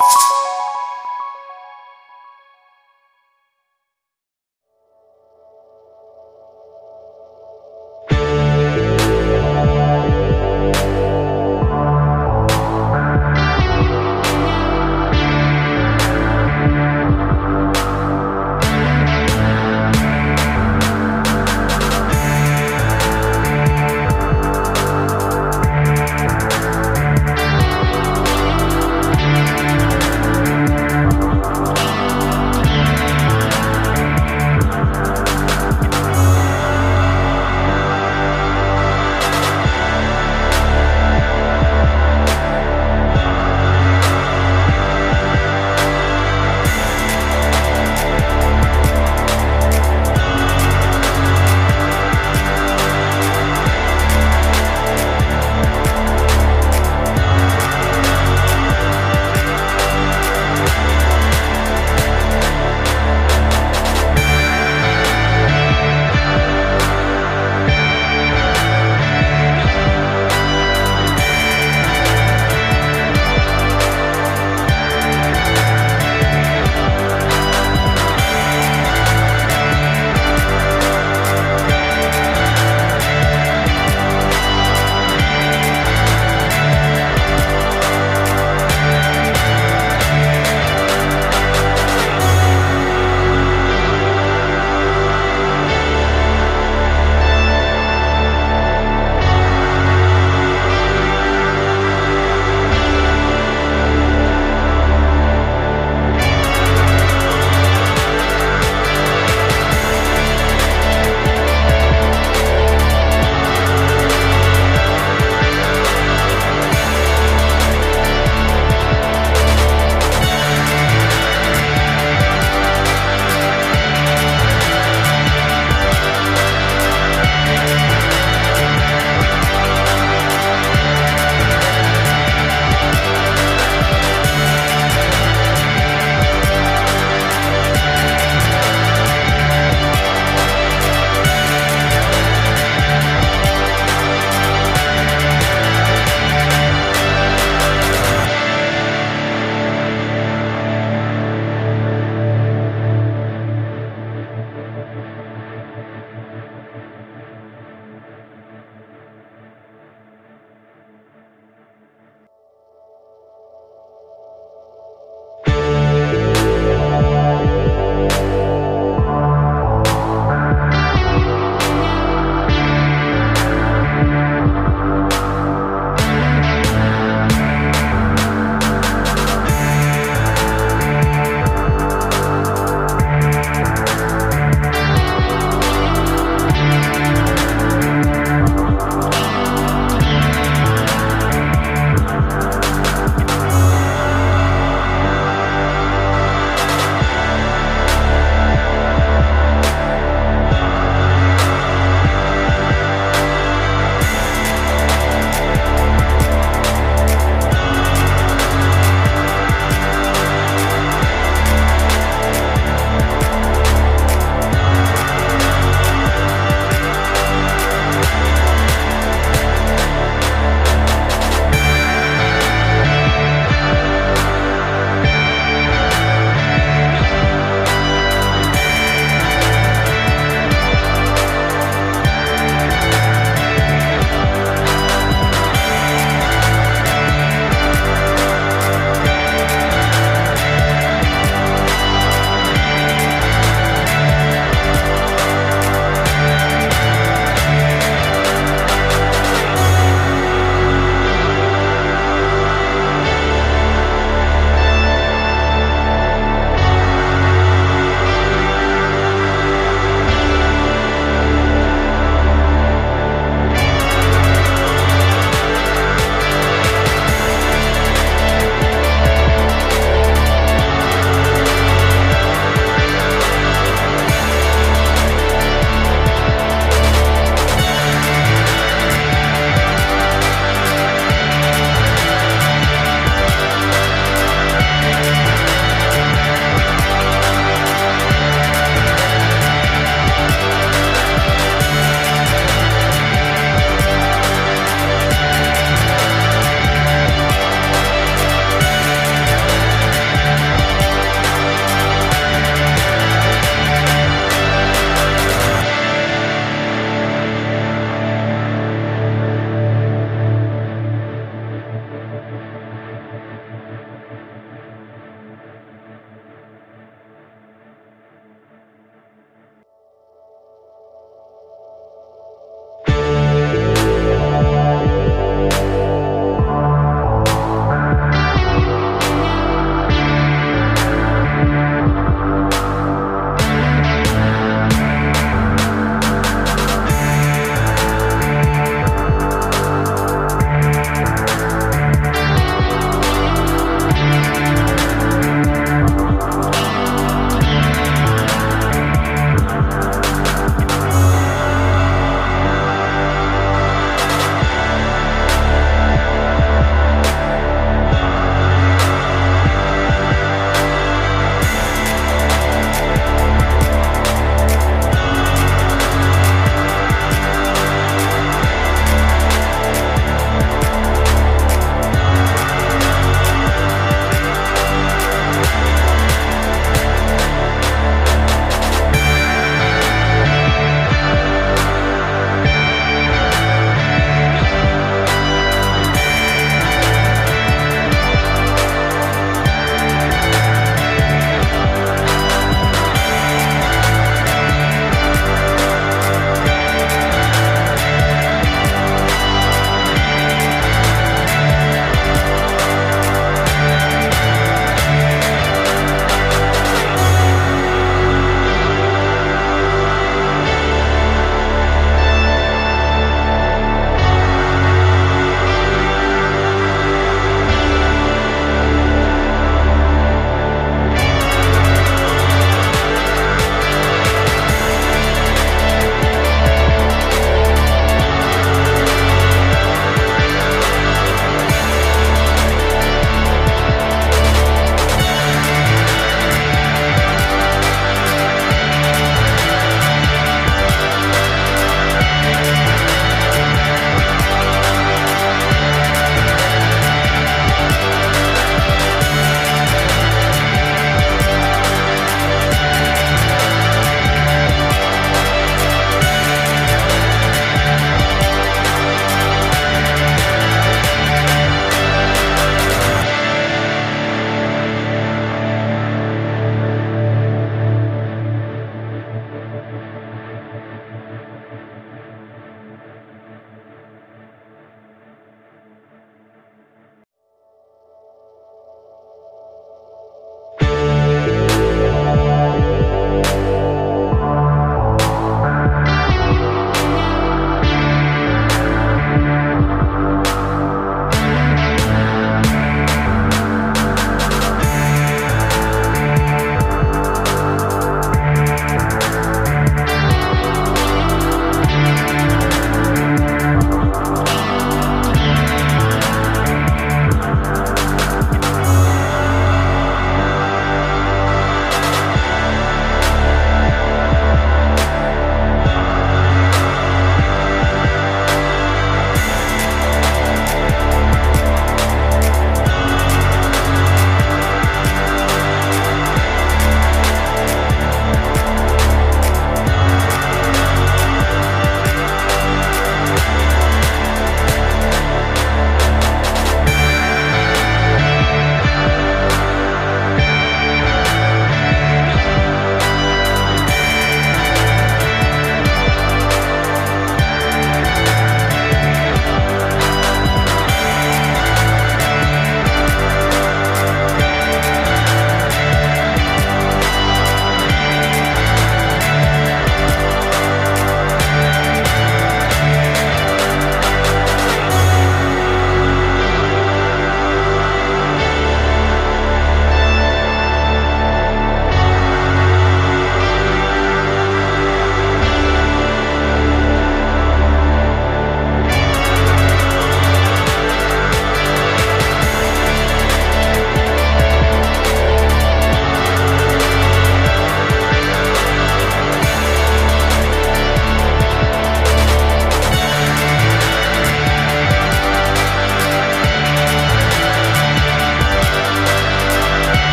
you